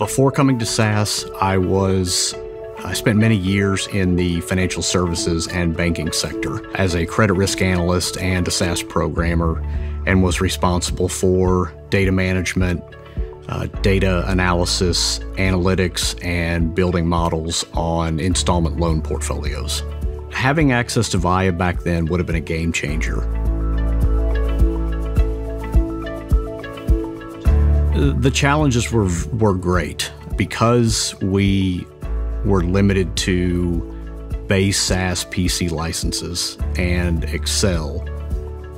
Before coming to SAS, I was I spent many years in the financial services and banking sector as a credit risk analyst and a SAS programmer, and was responsible for data management, uh, data analysis, analytics, and building models on installment loan portfolios. Having access to Viya back then would have been a game changer. The challenges were, were great because we were limited to base SAS PC licenses and Excel.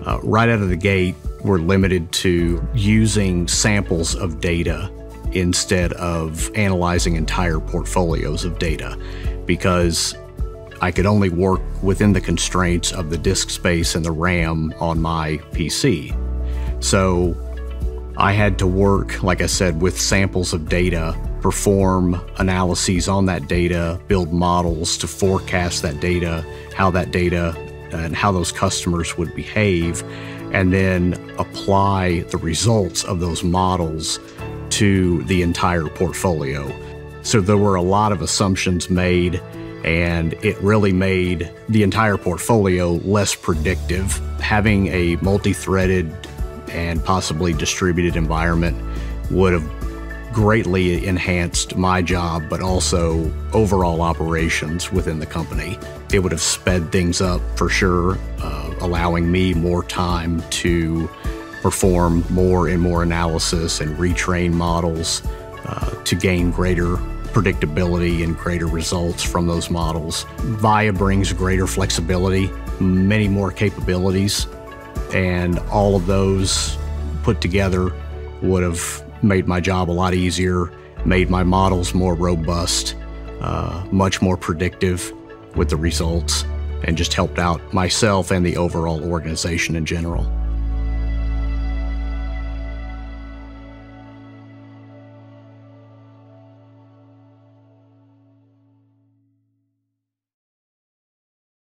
Uh, right out of the gate, we're limited to using samples of data instead of analyzing entire portfolios of data because I could only work within the constraints of the disk space and the RAM on my PC. So I had to work, like I said, with samples of data, perform analyses on that data, build models to forecast that data, how that data and how those customers would behave, and then apply the results of those models to the entire portfolio. So there were a lot of assumptions made, and it really made the entire portfolio less predictive. Having a multi threaded and possibly distributed environment would have greatly enhanced my job, but also overall operations within the company. It would have sped things up for sure, uh, allowing me more time to perform more and more analysis and retrain models uh, to gain greater predictability and greater results from those models. Viya brings greater flexibility, many more capabilities, and all of those put together would have made my job a lot easier, made my models more robust, uh, much more predictive with the results, and just helped out myself and the overall organization in general.